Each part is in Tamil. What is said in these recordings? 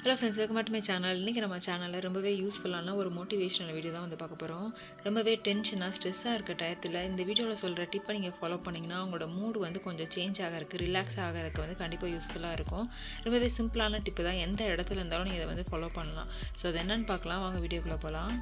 Hello friends welcome my channel இன்றைக்கி நம்ம சேனலில் ரொம்பவே யூஸ்ஃபுல்லான ஒரு மோட்டிவேஷனல் வீடியோ தான் வந்து பார்க்க போகிறோம் ரொம்பவே டென்ஷனாக ஸ்ட்ரெஸ்ஸாக இருக்க டயத்தில் இந்த வீடியோவில் சொல்கிற டிப்பை நீங்கள் ஃபாலோ பண்ணிங்கன்னா உங்களோட மூடு வந்து கொஞ்சம் சேஞ்ச் ஆகிறதுக்கு ரிலாக்ஸ் ஆகிறதுக்கு வந்து கண்டிப்பாக யூஸ்ஃபுல்லாக இருக்கும். ரொம்பவே சிம்பிளான டிப்பு தான். எந்த இடத்துல இருந்தாலும் நீங்கள் இதை வந்து ஃபாலோ பண்ணலாம். ஸோ அது என்னென்னு பார்க்கலாம். வாங்க வீடியோக்குள்ளே போகலாம்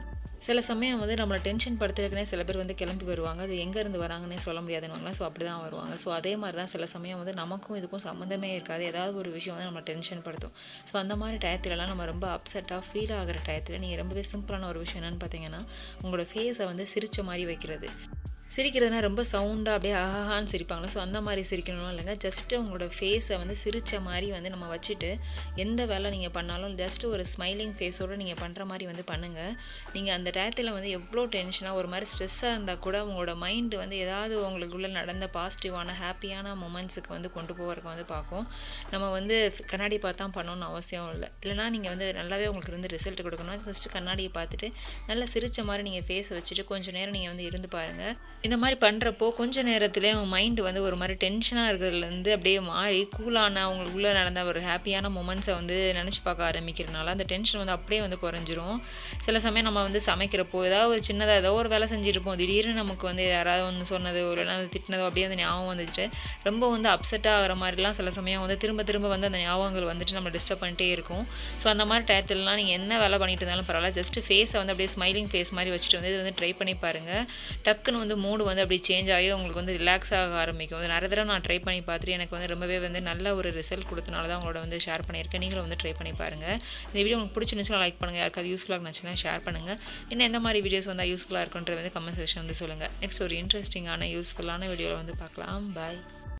சில சமயம் வந்து நம்மளை டென்ஷன் படுத்துறதுக்குனே சில பேர் வந்து கிளம்பி வருவாங்க. அது எங்கேருந்து வராங்கன்னே சொல்ல முடியாதுன்னு ஸோ அப்படி தான் வருவாங்க. ஸோ அதே மாதிரி தான் சில சமயம் வந்து நமக்கும் இதுக்கும் சம்மந்தமே இருக்காது. ஏதாவது ஒரு விஷயம் வந்து நம்மளை டென்ஷன் படுத்தும். ஸோ அந்த மாதிரி டயத்துலலாம் நம்ம ரொம்ப அப்செட்டாக ஃபீல் ஆகிற டயத்தில் நீங்கள் ரொம்பவே சிம்பிளான ஒரு விஷயம் என்னென்னு பார்த்தீங்கன்னா உங்களோட ஃபேஸை வந்து சிரித்த மாதிரி வைக்கிறது. சிரிக்கிறதுனா ரொம்ப சவுண்டாக அப்படியே ஆஹான்னு சிரிப்பாங்களா? ஸோ அந்த மாதிரி சிரிக்கணும் இல்லைங்க. ஜஸ்ட்டு உங்களோட ஃபேஸை வந்து சிரித்த மாதிரி வந்து நம்ம வச்சுட்டு எந்த வேலை நீங்கள் பண்ணாலும் ஜஸ்ட்டு ஒரு ஸ்மைலிங் ஃபேஸோடு நீங்கள் பண்ணுற மாதிரி வந்து பண்ணுங்கள் நீங்கள் அந்த டயத்தில் வந்து எவ்வளோ டென்ஷனாக ஒரு மாதிரி ஸ்ட்ரெஸ்ஸாக இருந்தால் கூட உங்களோட மைண்டு வந்து ஏதாவது உங்களுக்குள்ளே நடந்த பாசிட்டிவான ஹாப்பியான மூமெண்ட்ஸுக்கு வந்து கொண்டு போகிறதுக்கு வந்து பார்க்கும். நம்ம வந்து கண்ணாடி பார்த்தா பண்ணணும்னு அவசியம் இல்லை. இல்லைனா நீங்கள் வந்து நல்லாவே உங்களுக்கு வந்து ரிசல்ட் கொடுக்கணும் ஃபஸ்ட்டு கண்ணாடியை பார்த்துட்டு நல்லா சிரித்த மாதிரி நீங்கள் ஃபேஸை வச்சுட்டு கொஞ்சம் நேரம் நீங்கள் வந்து இருந்து பாருங்கள் இந்த மாதிரி பண்ணுறப்போ கொஞ்ச நேரத்துலேயே அவங்க மைண்டு வந்து ஒரு மாதிரி டென்ஷனாக இருக்கிறதுலேருந்து அப்படியே மாறி கூலான அவங்களுக்குள்ளே நடந்த ஒரு ஹாப்பியான மூமெண்ட்ஸை வந்து நினச்சி பார்க்க ஆரம்பிக்கிறனால அந்த டென்ஷன் வந்து அப்படியே வந்து குறைஞ்சிரும். சில சமயம் நம்ம வந்து சமைக்கிறப்போ ஏதாவது ஒரு சின்னதாக ஏதோ ஒரு வேலை செஞ்சுருப்போம். திடீர்னு நமக்கு வந்து யாராவது ஒன்று சொன்னதோ இல்லைனா திட்டினதோ அப்படியே அந்த ஞாபகம் வந்துட்டு ரொம்ப வந்து அப்செட்டாக ஆகிற மாதிரிலாம் சில சமயம் வந்து திரும்ப திரும்ப வந்து அந்த ஞாபகங்கள் வந்துட்டு நம்ம டிஸ்டர்ப் பண்ணிட்டே இருக்கும். ஸோ அந்த மாதிரி டயத்துலலாம் நீங்கள் என்ன வேலை பண்ணிட்டு இருந்தாலும் பரவாயில்ல. ஜஸ்ட் ஃபேஸை வந்து அப்படியே ஸ்மைலிங் ஃபேஸ் மாதிரி வச்சுட்டு வந்து இது வந்து ட்ரை பண்ணி பாருங்கள் டக்குன்னு வந்து மூடு வந்து அப்படி சேஞ்ச் ஆகி உங்களுக்கு வந்து ரிலாக்ஸ் ஆக ஆரம்பிக்கும். அது நிறைய தடவை நான் ட்ரை பண்ணி பார்த்துட்டு எனக்கு வந்து ரொம்பவே வந்து நல்ல ஒரு ரிசல்ட் கொடுத்தனால தான் உங்களோட வந்து ஷேர் பண்ணியிருக்கேன். நீங்களும் வந்து ட்ரை பண்ணி பாருங்கள் இந்த வீடியோ உங்களுக்கு பிடிச்சிருந்துச்சுன்னா லைக் பண்ணுங்கள் யாருக்காவது யூஸ்ஃபுல்லாக இருந்துச்சுன்னா ஷேர் பண்ணுங்கள் இன்னும் எந்த மாதிரி வீடியோஸ் வந்தால் யூஸ்ஃபுல்லாக இருக்குன்றது வந்து கமெண்ட் செக்ஷன் வந்து சொல்லுங்கள் நெக்ஸ்ட் ஒரு இன்ட்ரெஸ்டிங்கான யூஸ்ஃபுல்லான வீடியோவில் வந்து பார்க்கலாம். பாய்